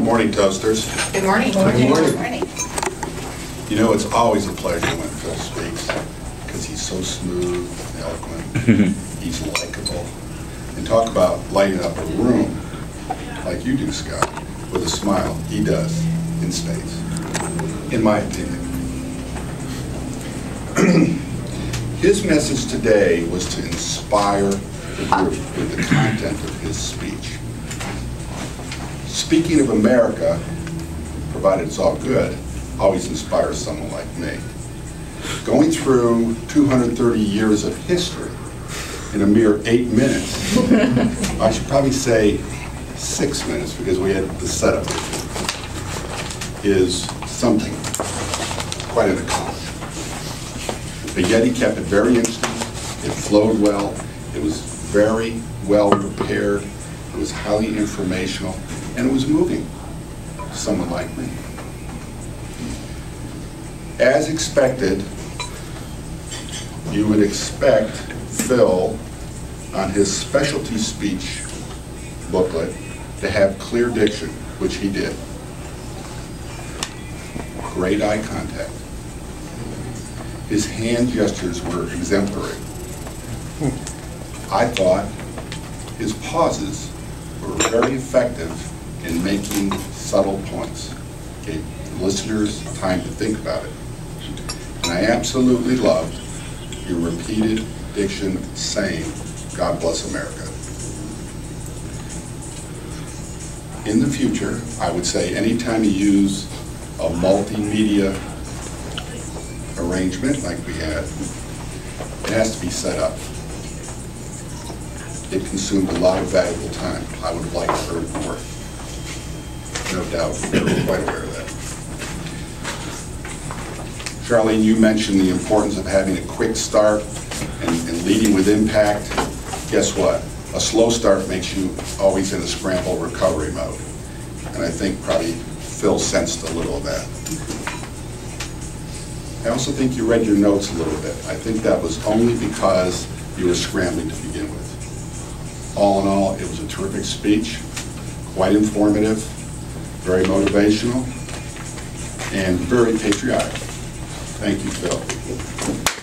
Good morning, Toasters. Good morning. Good morning. morning. You know, it's always a pleasure when Phil speaks, because he's so smooth and eloquent, he's likable. And talk about lighting up a room, like you do, Scott, with a smile. He does, in spades, in my opinion. His message today was to inspire the group with the content of his speech. Speaking of America, provided it's all good, always inspires someone like me. Going through 230 years of history in a mere eight minutes, I should probably say six minutes because we had the setup, is something, quite an accomplishment. But yet he kept it very interesting, it flowed well, it was very well prepared, it was highly informational, and it was moving someone like me. As expected, you would expect Phil, on his specialty speech booklet, to have clear diction, which he did. Great eye contact. His hand gestures were exemplary. I thought his pauses were very effective in making subtle points. Gave listeners time to think about it. And I absolutely loved your repeated diction saying, God bless America. In the future, I would say anytime you use a multimedia arrangement like we had, it has to be set up. It consumed a lot of valuable time. I would have liked to heard more. No doubt, quite aware of that. Charlene, you mentioned the importance of having a quick start and and leading with impact. Guess what? A slow start makes you always in a scramble recovery mode. And I think probably Phil sensed a little of that. I also think you read your notes a little bit. I think that was only because you were scrambling to begin with. All in all, it was a terrific speech, quite informative, very motivational, and very patriotic. Thank you, Phil.